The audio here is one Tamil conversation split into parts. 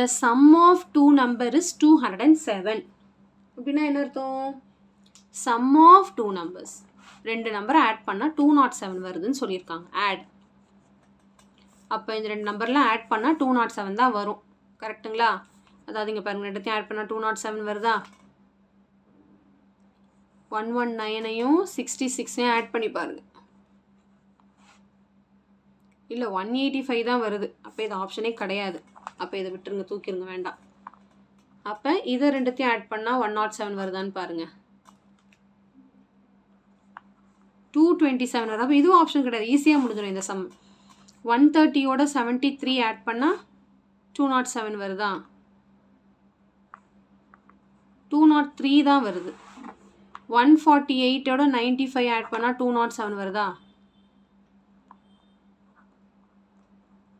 The sum of two number is two hundred and seven அப்படின்னா என்ன அர்த்தம்? சம் ஆஃப் டூ நம்பர்ஸ் ரெண்டு நம்பரை ஆட் பண்ணால் டூ நாட் செவன் வருதுன்னு சொல்லியிருக்காங்க. ஆட் அப்போ இந்த ரெண்டு நம்பர்லாம் ஆட் பண்ணால் டூ நாட் செவன் தான் வரும். கரெக்ட்டுங்களா அதாவது இங்கே பாருங்கள் ரெண்டுத்தையும் ஆட் பண்ணால் டூ நாட் செவன் வருதா? ஒன் ஒன் நைனையும் சிக்ஸ்டி சிக்ஸையும் ஆட் பண்ணி பாருங்கள் இல்லை ஒன் எயிட்டி ஃபைவ் தான் வருது. அப்போ இது ஆப்ஷனே கிடையாது. அப்போ இதை விட்டுருங்க தூக்கிருங்க வேண்டாம். அப்போ இதை ரெண்டுத்தையும் ஆட் பண்ணால் ஒன் நாட் செவன் வருதான்னு பாருங்கள் டூ டுவெண்ட்டி செவன் வருது. அப்போ இதுவும் ஆப்ஷன் கிடையாது. ஈஸியாக முடிஞ்சிடும் இந்த சம் ஒன் தேர்ட்டியோட செவன்ட்டி த்ரீ ஆட் பண்ணால் டூ நாட் செவன் வருதா? டூ நாட் த்ரீ தான் வருது. ஒன் ஃபார்ட்டி எயிட்டோட நைன்ட்டி ஃபைவ் ஆட் பண்ணால் டூ நாட் செவன் வருதா?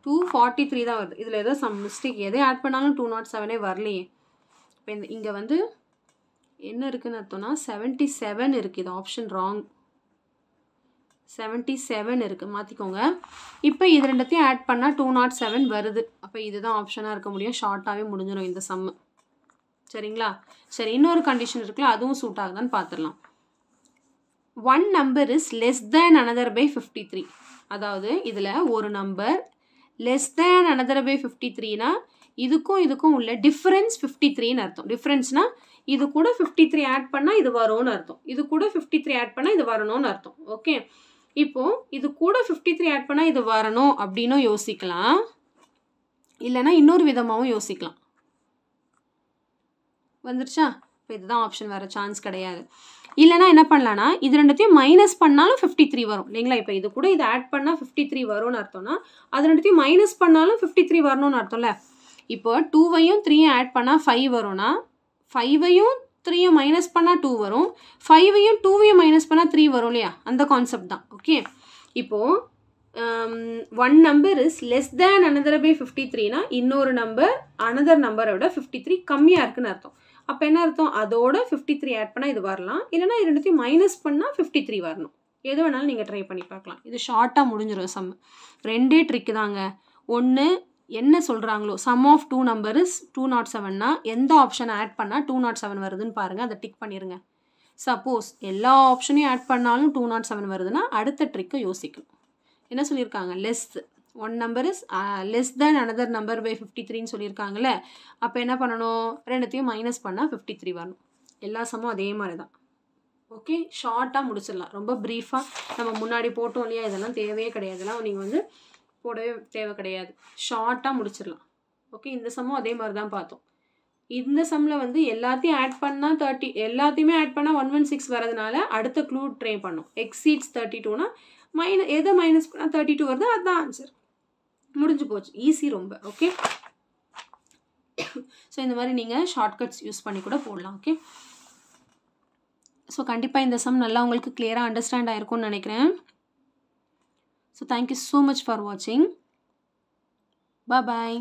டூ ஃபார்ட்டி த்ரீ தான் வருது. இதில் ஏதோ சம் மிஸ்டேக் எதை ஆட் பண்ணாலும் டூ நாட் செவனே வரலையே. இப்போ இந்த இங்கே வந்து என்ன இருக்குன்னு அர்த்தம்னா செவன்ட்டி செவன் இருக்குது இது ஆப்ஷன் ராங் செவன்ட்டி செவன் இருக்குது மாற்றிக்கோங்க இப்போ இது ரெண்டுத்தையும் ஆட் பண்ணால் டூ நாட் oh செவன் வருது. அப்போ இதுதான் ஆப்ஷனாக இருக்க முடியும். ஷார்ட்டாகவே முடிஞ்சிடும் இந்த சம்மு சரிங்களா? சரி இன்னொரு கண்டிஷன் இருக்குல்ல அதுவும் சூட் ஆகுதான்னு பார்த்துடலாம் one number is less than another by fifty three அதாவது இதில் ஒரு number less than another by fifty த்ரீனா இதுக்கும் இதுக்கும் உள்ள டிஃப்ரென்ஸ் ஃபிஃப்டி த்ரீன்னு அர்த்தம். டிஃப்ரென்ஸ்னால் இது கூட ஃபிஃப்டி த்ரீ ஆட் பண்ணால் இது வரும்னு அர்த்தம். இது கூட ஃபிஃப்டி த்ரீ ஆட் பண்ணால் இது வரணும்னு அர்த்தம். ஓகே இப்போது இது கூட ஃபிஃப்டி த்ரீ ஆட் பண்ணால் இது வரணும் அப்படின்னும் யோசிக்கலாம். இல்லைன்னா இன்னொரு விதமாகவும் யோசிக்கலாம். வந்துருச்சா? இப்போ இதுதான் ஆப்ஷன் வேறு சான்ஸ் கிடையாது. இல்லைனா என்ன பண்ணலான்னா இது ரெண்டுத்தையும் மைனஸ் பண்ணாலும் ஃபிஃப்டி த்ரீ வரும். இல்லைங்களா? இப்போ இது கூட இது ஆட் பண்ணால் ஃபிஃப்டி த்ரீ வரும்னு அர்த்தம்னா அது ரெண்டுத்தையும் மைனஸ் பண்ணாலும் ஃபிஃப்டி த்ரீ வரணும்னு அர்த்தம்ல இப்போ டூவையும் த்ரீயும் ஆட் பண்ணால் ஃபைவ் வரும்னா ஃபைவையும் த்ரீயும் மைனஸ் பண்ணால் டூ வரும். ஃபைவையும் டூவையும் மைனஸ் பண்ணால் த்ரீ வரும் இல்லையா? அந்த கான்செப்ட் தான். ஓகே இப்போது one number is less than another by fifty த்ரீனா இன்னொரு நம்பர் அனதர் நம்பரை விட ஃபிஃப்டி த்ரீ கம்மியாக இருக்குன்னு அர்த்தம். அப்போ என்ன அர்த்தம்? அதோட ஃபிஃப்டி த்ரீ ஆட் பண்ணால் இது வரலாம். இல்லைனா இது ரெண்டுத்தையும் மைனஸ் பண்ணால் ஃபிஃப்டி த்ரீ வரணும். எது வேணாலும் நீங்கள் ட்ரை பண்ணி பார்க்கலாம். இது ஷார்ட்டாக முடிஞ்சிடும் சம் ரெண்டே ட்ரிக்கு தாங்க. ஒன்று என்ன சொல்கிறாங்களோ sum of two number is two nought செவன்னா எந்த ஆப்ஷன் ஆட் பண்ணால் டூ நாட் செவன் வருதுன்னு பாருங்கள் அதை டிக் பண்ணிடுங்க சப்போஸ் எல்லா ஆப்ஷனையும் ஆட் பண்ணாலும் டூ நாட் செவன் வருதுன்னா அடுத்த ட்ரிக்கை யோசிக்கணும். என்ன சொல்லியிருக்காங்க? Less one number is less than another number by fifty த்ரீன்னு சொல்லியிருக்காங்கல்ல அப்போ என்ன பண்ணணும்? ரெண்டுத்தையும் மைனஸ் பண்ணால் ஃபிஃப்டி த்ரீ வரணும். எல்லா சமும் அதே மாதிரி தான் ஓகே ஷார்ட்டாக முடிச்சிடலாம். ரொம்ப ப்ரீஃபாக நம்ம முன்னாடி போட்டோம் இல்லையா? இதெல்லாம் தேவையே கிடையாது. இதெல்லாம் நீங்கள் வந்து போடவே தேவை கிடையாது. ஷார்ட்டாக முடிச்சிடலாம். ஓகே இந்த சம்மும் அதே மாதிரி தான் பார்த்தோம். இந்த சம்மில் வந்து எல்லாத்தையும் ஆட் பண்ணால் தேர்ட்டி எல்லாத்தையுமே ஆட் பண்ணால் ஒன் ஒன் சிக்ஸ் வரதுனால அடுத்த க்ளூ ட்ரை பண்ணும். எக்ஸீட்ஸ் தேர்ட்டி டூனா மைனஸ் எதை மைனஸ் பண்ணால் தேர்ட்டி டூ வருதோ அதுதான் ஆன்சர் முடிஞ்சு போச்சு. ஈஸி ரொம்ப ஓகே ஸோ இந்த மாதிரி நீங்கள் ஷார்ட்கட்ஸ் யூஸ் பண்ணி கூட போடலாம் ஓகே ஸோ கண்டிப்பாக இந்த சம் நல்லா உங்களுக்கு கிளியராக அண்டர்ஸ்டாண்ட் ஆகிருக்கும்னு நினைக்கிறேன். So thank you so much for வாட்சிங் பாய்